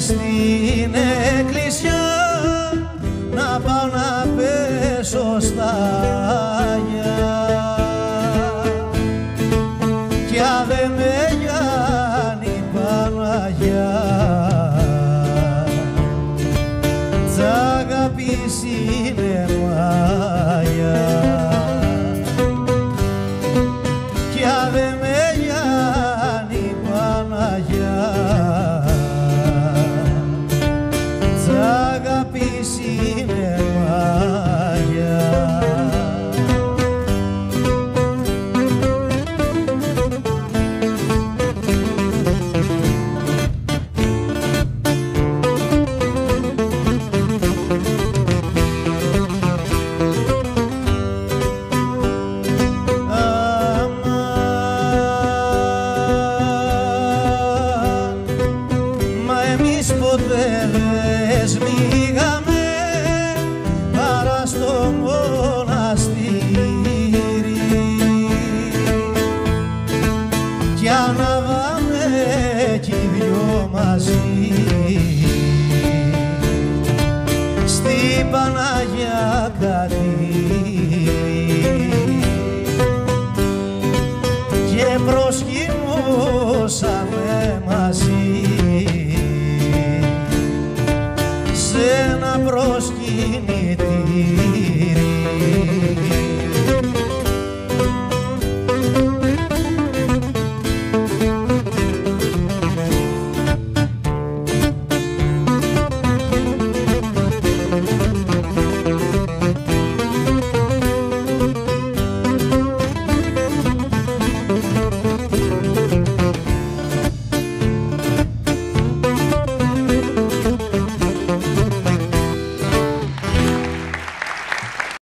στην εκκλησιά να πάω να πέσω στα Άγια. Κι αν δεν με γιάνει Παναγιά τ' αγάπης είναι μάγια τ' αγάπης είναι μάγια Αμάν, Μα εμείς ποτέ δεν σμίγαμε παρά στο μοναστήρι κι ανάβαμε κι οι δυο μαζί. Στην Παναγιά Κατήρι και προσκυνούσαμε μαζί. σε ένα προσκυνητήρι